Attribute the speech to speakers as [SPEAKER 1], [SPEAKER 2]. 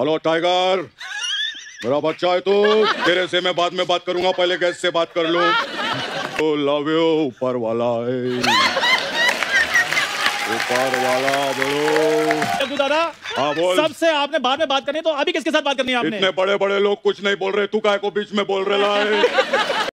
[SPEAKER 1] Hello tiger मेरा बच्चा है तू। तेरे से मैं बाद में बात करूँगा पहले गैस से बात कर लूँ। तो लव यू ऊपर वाला है ऊपर वाला बोलो
[SPEAKER 2] दादा?
[SPEAKER 1] हाँ बोल।
[SPEAKER 2] सबसे आपने बाद में बात करनी तो अभी किसके साथ बात करनी है आपने?
[SPEAKER 1] इतने बड़े बड़े लोग कुछ नहीं बोल रहे तू काय को बीच में बोल रहे